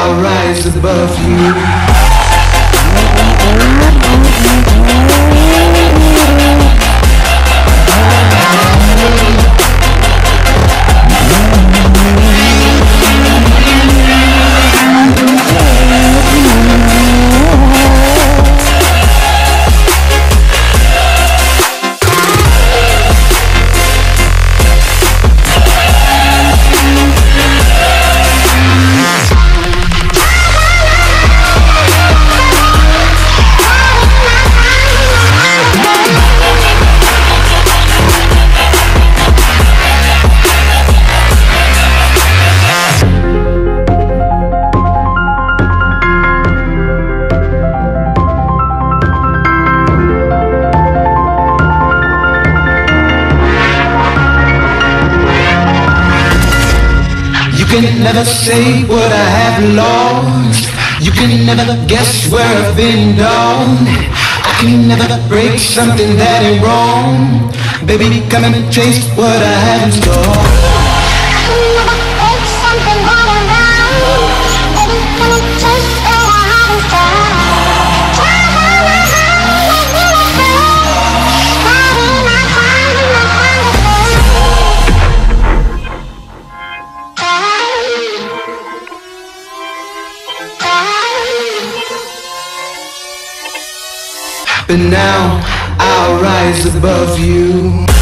I'll rise above you. Can never say what I have lost. You can never guess where I've been down. I can never break something that ain't wrong. Baby, come and chase what I have in But now I'll rise above you.